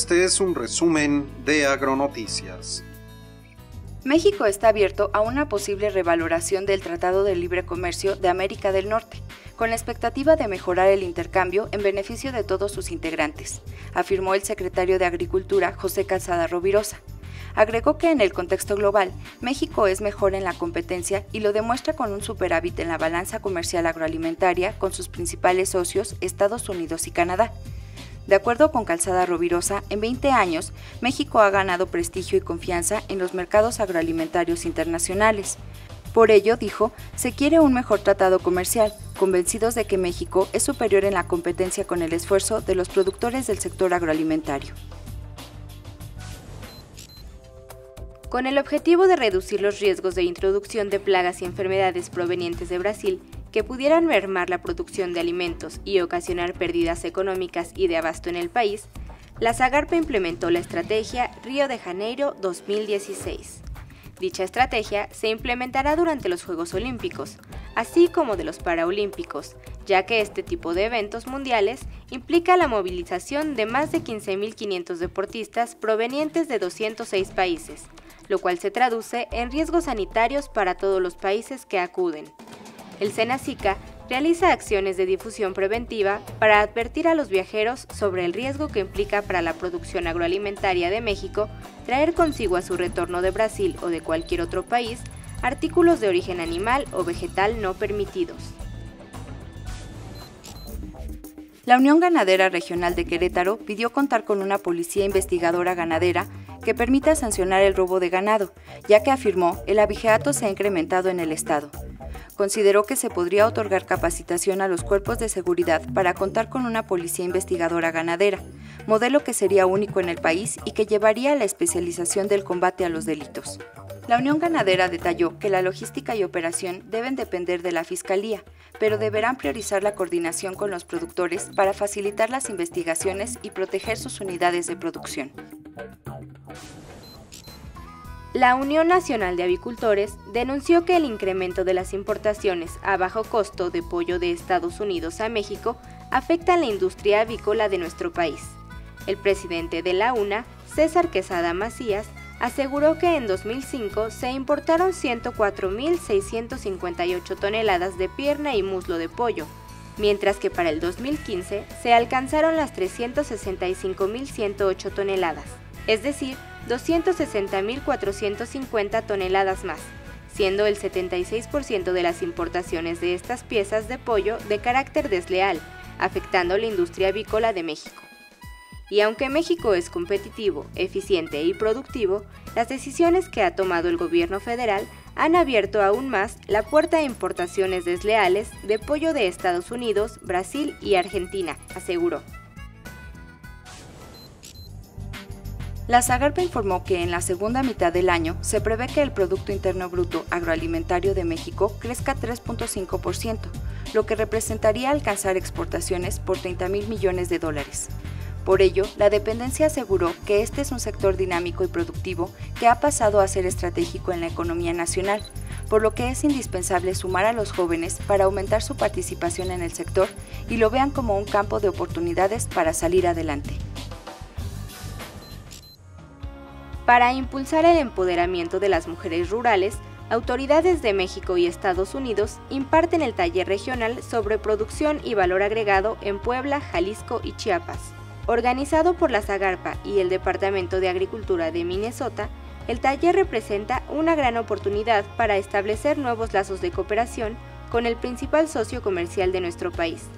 Este es un resumen de Agronoticias. México está abierto a una posible revaloración del Tratado de Libre Comercio de América del Norte, con la expectativa de mejorar el intercambio en beneficio de todos sus integrantes, afirmó el secretario de Agricultura José Calzada Rovirosa. Agregó que en el contexto global, México es mejor en la competencia y lo demuestra con un superávit en la balanza comercial agroalimentaria con sus principales socios Estados Unidos y Canadá. De acuerdo con Calzada Rovirosa, en 20 años, México ha ganado prestigio y confianza en los mercados agroalimentarios internacionales. Por ello, dijo, se quiere un mejor tratado comercial, convencidos de que México es superior en la competencia con el esfuerzo de los productores del sector agroalimentario. Con el objetivo de reducir los riesgos de introducción de plagas y enfermedades provenientes de Brasil, que pudieran mermar la producción de alimentos y ocasionar pérdidas económicas y de abasto en el país, la Zagarpa implementó la estrategia Río de Janeiro 2016. Dicha estrategia se implementará durante los Juegos Olímpicos, así como de los Paraolímpicos, ya que este tipo de eventos mundiales implica la movilización de más de 15.500 deportistas provenientes de 206 países, lo cual se traduce en riesgos sanitarios para todos los países que acuden el SENACICA realiza acciones de difusión preventiva para advertir a los viajeros sobre el riesgo que implica para la producción agroalimentaria de México traer consigo a su retorno de Brasil o de cualquier otro país artículos de origen animal o vegetal no permitidos. La Unión Ganadera Regional de Querétaro pidió contar con una policía investigadora ganadera que permita sancionar el robo de ganado, ya que afirmó el abigeato se ha incrementado en el estado consideró que se podría otorgar capacitación a los cuerpos de seguridad para contar con una policía investigadora ganadera, modelo que sería único en el país y que llevaría a la especialización del combate a los delitos. La Unión Ganadera detalló que la logística y operación deben depender de la Fiscalía, pero deberán priorizar la coordinación con los productores para facilitar las investigaciones y proteger sus unidades de producción. La Unión Nacional de Avicultores denunció que el incremento de las importaciones a bajo costo de pollo de Estados Unidos a México afecta a la industria avícola de nuestro país. El presidente de la UNA, César Quesada Macías, aseguró que en 2005 se importaron 104.658 toneladas de pierna y muslo de pollo, mientras que para el 2015 se alcanzaron las 365.108 toneladas, es decir, 260.450 toneladas más, siendo el 76% de las importaciones de estas piezas de pollo de carácter desleal, afectando la industria avícola de México. Y aunque México es competitivo, eficiente y productivo, las decisiones que ha tomado el gobierno federal han abierto aún más la puerta a importaciones desleales de pollo de Estados Unidos, Brasil y Argentina, aseguró. La Zagarpa informó que en la segunda mitad del año se prevé que el Producto Interno Bruto Agroalimentario de México crezca 3.5%, lo que representaría alcanzar exportaciones por 30 mil millones de dólares. Por ello, la dependencia aseguró que este es un sector dinámico y productivo que ha pasado a ser estratégico en la economía nacional, por lo que es indispensable sumar a los jóvenes para aumentar su participación en el sector y lo vean como un campo de oportunidades para salir adelante. Para impulsar el empoderamiento de las mujeres rurales, autoridades de México y Estados Unidos imparten el taller regional sobre producción y valor agregado en Puebla, Jalisco y Chiapas. Organizado por la Zagarpa y el Departamento de Agricultura de Minnesota, el taller representa una gran oportunidad para establecer nuevos lazos de cooperación con el principal socio comercial de nuestro país.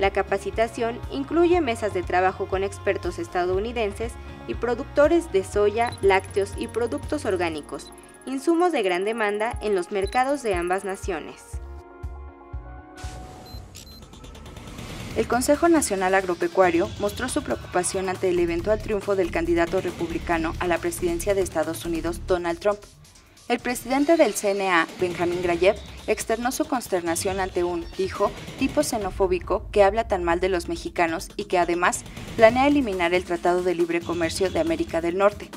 La capacitación incluye mesas de trabajo con expertos estadounidenses y productores de soya, lácteos y productos orgánicos, insumos de gran demanda en los mercados de ambas naciones. El Consejo Nacional Agropecuario mostró su preocupación ante el eventual triunfo del candidato republicano a la presidencia de Estados Unidos, Donald Trump, el presidente del CNA, Benjamín Grayev, externó su consternación ante un, dijo, tipo xenofóbico que habla tan mal de los mexicanos y que además planea eliminar el Tratado de Libre Comercio de América del Norte.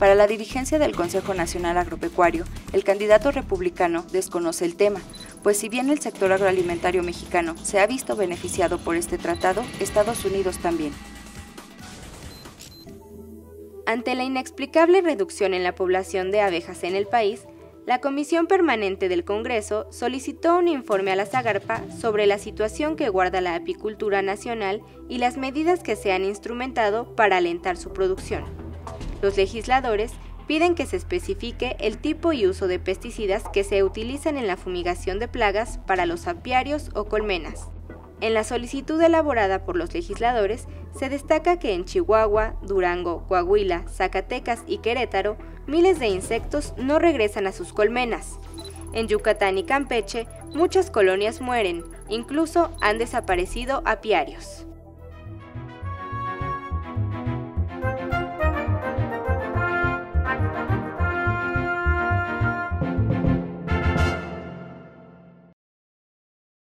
Para la dirigencia del Consejo Nacional Agropecuario, el candidato republicano desconoce el tema, pues si bien el sector agroalimentario mexicano se ha visto beneficiado por este tratado, Estados Unidos también. Ante la inexplicable reducción en la población de abejas en el país, la Comisión Permanente del Congreso solicitó un informe a la Zagarpa sobre la situación que guarda la apicultura nacional y las medidas que se han instrumentado para alentar su producción. Los legisladores piden que se especifique el tipo y uso de pesticidas que se utilizan en la fumigación de plagas para los apiarios o colmenas. En la solicitud elaborada por los legisladores se destaca que en Chihuahua, Durango, Coahuila, Zacatecas y Querétaro miles de insectos no regresan a sus colmenas. En Yucatán y Campeche muchas colonias mueren, incluso han desaparecido apiarios.